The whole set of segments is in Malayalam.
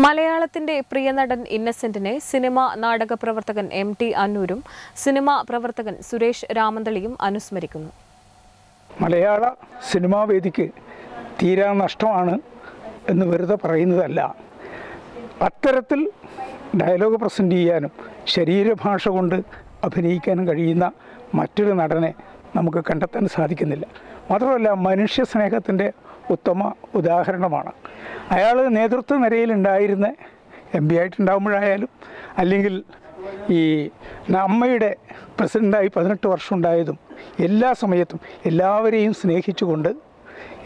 മലയാളത്തിന്റെ പ്രിയ നടൻ ഇന്നസെന്റിനെ സിനിമ നാടക പ്രവർത്തകൻ എം ടി അന്നൂരും സിനിമാ പ്രവർത്തകൻ സുരേഷ് രാമന്തളിയും അനുസ്മരിക്കുന്നു. മലയാള സിനിമാ വേദിക്ക് തീരാ നഷ്ടമാണ് എന്ന് വെറുതെ പറയുന്നതല്ല. അത്തരത്തിൽ ഡയലോഗ് പ്രസന്റ് ചെയ്യാനും ശരീരഭാഷ കൊണ്ട് അഭിനയിക്കാനും കഴിയുന്ന മറ്റൊരു നടനെ നമുക്ക് കണ്ടെത്താൻ സാധിക്കുന്നില്ല. മാത്രമല്ല മനുഷ്യ സ്നേഹത്തിന്റെ ഉത്തമ ഉദാഹരണമാണ്. അയാൾ നേതൃത്വ നിരയിലുണ്ടായിരുന്ന എം പി ആയിട്ടുണ്ടാകുമ്പോഴായാലും അല്ലെങ്കിൽ ഈ അമ്മയുടെ പ്രസിഡന്റായി പതിനെട്ട് വർഷം ഉണ്ടായതും എല്ലാ സമയത്തും എല്ലാവരെയും സ്നേഹിച്ചുകൊണ്ട്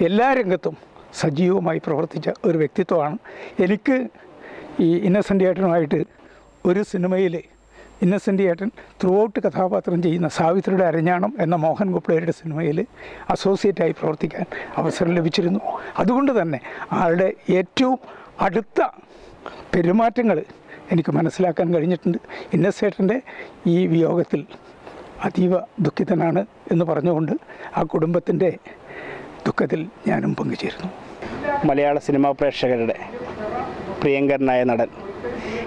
എല്ലാ രംഗത്തും സജീവമായി പ്രവർത്തിച്ച ഒരു വ്യക്തിത്വമാണ്. എനിക്ക് ഈ ഇന്നസെന്റ് ഏട്ടനുമായിട്ട് ഒരു സിനിമയിൽ ഇന്നസെന്റ് ഏട്ടൻ ത്രൂ ഔട്ട് കഥാപാത്രം ചെയ്യുന്ന സാവിത്രിയുടെ അരഞ്ഞാണം എന്ന മോഹൻ ഗുപ്ലയുടെ സിനിമയിൽ അസോസിയേറ്റായി പ്രവർത്തിക്കാൻ അവസരം ലഭിച്ചിരുന്നു. അതുകൊണ്ട് തന്നെ ആളുടെ ഏറ്റവും അടുത്ത പെരുമാറ്റങ്ങൾ എനിക്ക് മനസ്സിലാക്കാൻ കഴിഞ്ഞിട്ടുണ്ട്. ഇന്നസേട്ടന്റെ ഈ വിയോഗത്തിൽ അതീവ ദുഃഖിതനാണ് എന്ന് പറഞ്ഞുകൊണ്ട് ആ കുടുംബത്തിന്റെ ദുഃഖത്തിൽ ഞാനും പങ്കുചേരുന്നു. മലയാള സിനിമാ പ്രേക്ഷകരുടെ പ്രിയങ്കരനായ നടൻ.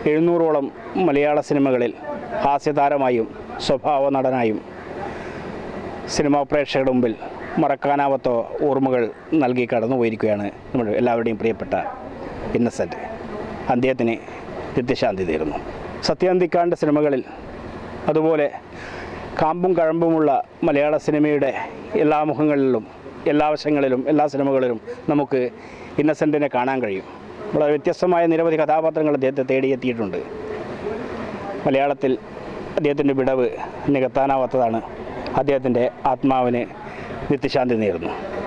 എഴുന്നൂറോളം മലയാള സിനിമകളിൽ ഹാസ്യതാരമായും സ്വഭാവ നടനായും സിനിമാ പ്രേക്ഷകരുടെ മുമ്പിൽ മറക്കാനാവാത്ത ഓർമ്മകൾ നൽകി കടന്നുപോയിരിക്കുകയാണ് നമ്മുടെ എല്ലാവരുടെയും പ്രിയപ്പെട്ട ഇന്നസെന്റ് അദ്ദേഹത്തിന് നിത്യശാന്തി തീരുന്നു. സത്യാന്തിക്കാണ്ട് സിനിമകളിൽ അതുപോലെ കാമ്പും കഴമ്പുമുള്ള മലയാള സിനിമയുടെ എല്ലാ മുഖങ്ങളിലും എല്ലാ വശങ്ങളിലും എല്ലാ സിനിമകളിലും നമുക്ക് ഇന്നസെന്റിനെ കാണാൻ കഴിയും. വളരെ വ്യത്യസ്തമായ നിരവധി കഥാപാത്രങ്ങൾ അദ്ദേഹത്തെ തേടിയെത്തിയിട്ടുണ്ട്. മലയാളത്തിൽ അദ്ദേഹത്തിന്റെ വിടവ് നികത്താനാവാത്തതാണ്. അദ്ദേഹത്തിന്റെ ആത്മാവിന് നിത്യശാന്തി നേരുന്നു.